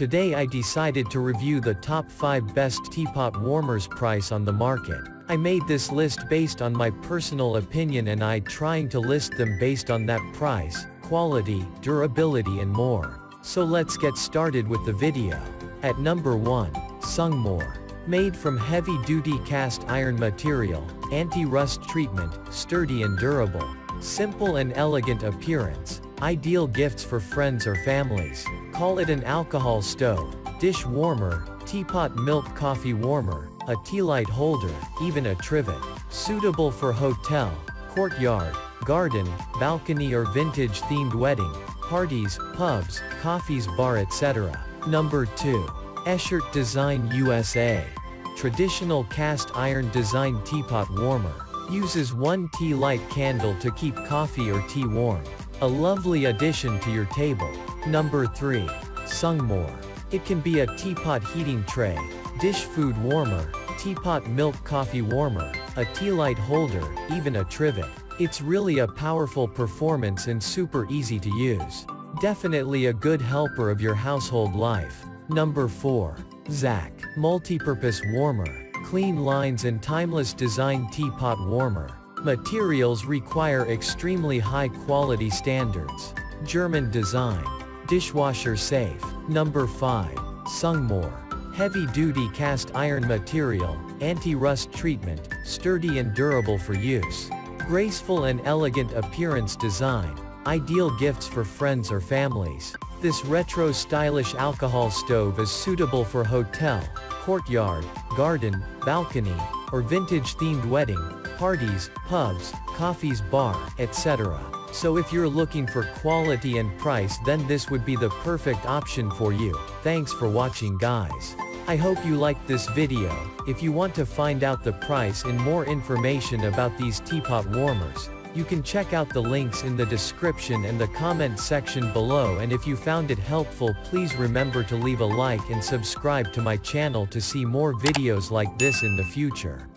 Today I decided to review the top 5 best teapot warmers price on the market. I made this list based on my personal opinion and I trying to list them based on that price, quality, durability and more. So let's get started with the video. At number 1, Sungmor. Made from heavy-duty cast iron material, anti-rust treatment, sturdy and durable. Simple and elegant appearance, ideal gifts for friends or families. Call it an alcohol stove, dish warmer, teapot milk coffee warmer, a tea light holder, even a trivet. Suitable for hotel, courtyard, garden, balcony or vintage themed wedding, parties, pubs, coffees bar etc. Number 2. Esschert Design USA. Traditional cast iron design teapot warmer. Uses one tea light candle to keep coffee or tea warm. A lovely addition to your table. Number 3. Sungmor. It can be a teapot heating tray, dish food warmer, teapot milk coffee warmer, a tea light holder, even a trivet. It's really a powerful performance and super easy to use. Definitely a good helper of your household life. Number 4. Zack. Multi-purpose warmer. Clean lines and timeless design teapot warmer. Materials require extremely high quality standards. German design. Dishwasher safe. Number 5. Sungmor. Heavy-duty cast iron material, anti-rust treatment, sturdy and durable for use. Graceful and elegant appearance design, ideal gifts for friends or families. This retro stylish alcohol stove is suitable for hotel, courtyard, garden, balcony, or vintage themed wedding, parties, pubs, coffees bar, etc. So if you're looking for quality and price then this would be the perfect option for you. Thanks for watching guys. I hope you liked this video. If you want to find out the price and more information about these teapot warmers, you can check out the links in the description and the comment section below and if you found it helpful please remember to leave a like and subscribe to my channel to see more videos like this in the future.